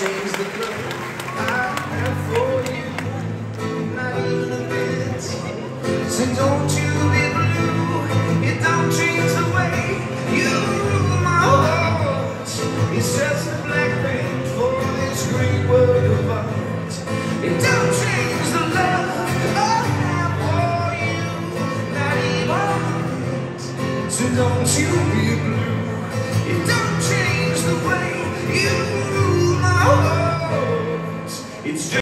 change the love I have for you, not even a bit. So don't you be blue, it don't change the way you rule my heart. It's just a black paint for this great work of art. It don't change the love I have for you, not even a bit. So don't you be blue, it don't change the way you. It's